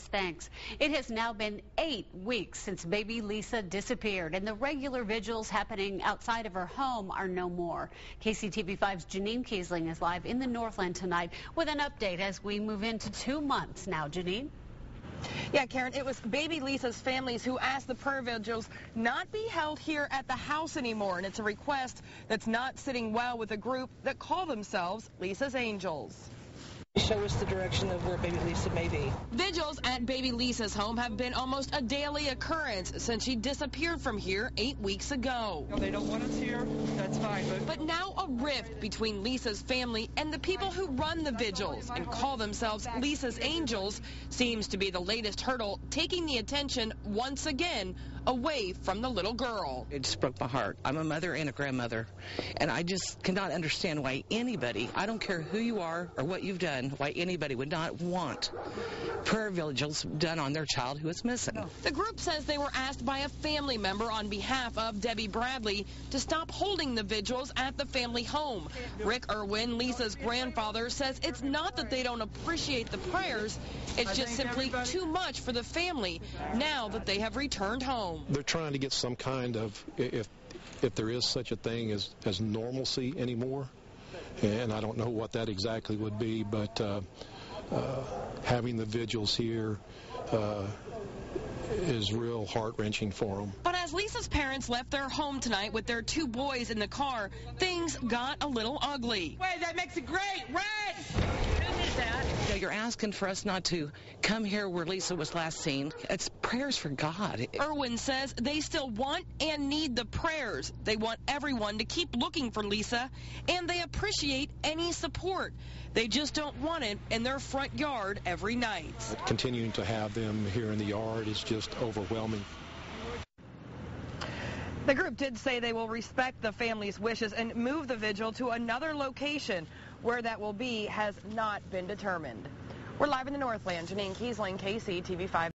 Thanks. It has now been eight weeks since baby Lisa disappeared, and the regular vigils happening outside of her home are no more. KCTV5's Janine Kiesling is live in the Northland tonight with an update as we move into two months now. Janine? Yeah, Karen, it was baby Lisa's families who asked the prayer vigils not be held here at the house anymore, and it's a request that's not sitting well with a group that call themselves Lisa's Angels. Show us the direction of where baby Lisa may be. Vigils at baby Lisa's home have been almost a daily occurrence since she disappeared from here eight weeks ago. No, they don't want us here. That's fine. But, but now a rift between Lisa's family and the people who run the vigils and call themselves Lisa's Angels seems to be the latest hurdle taking the attention once again away from the little girl. It just broke my heart. I'm a mother and a grandmother, and I just cannot understand why anybody, I don't care who you are or what you've done, why anybody would not want prayer vigils done on their child who is missing. Oh. The group says they were asked by a family member on behalf of Debbie Bradley to stop holding the vigils at the family home. Rick Irwin, Lisa's grandfather, says it's not that they don't appreciate the prayers, it's just simply too much for the family now that they have returned home. They're trying to get some kind of, if if there is such a thing as, as normalcy anymore, and I don't know what that exactly would be, but uh, uh, having the vigils here uh, is real heart-wrenching for them. But as Lisa's parents left their home tonight with their two boys in the car, things got a little ugly. Wait, that makes it great. Red! You know, you're asking for us not to come here where Lisa was last seen. It's prayers for God. Irwin says they still want and need the prayers. They want everyone to keep looking for Lisa, and they appreciate any support. They just don't want it in their front yard every night. Continuing to have them here in the yard is just overwhelming. The group did say they will respect the family's wishes and move the vigil to another location. Where that will be has not been determined. We're live in the Northland. Janine Kiesling, KCTV5.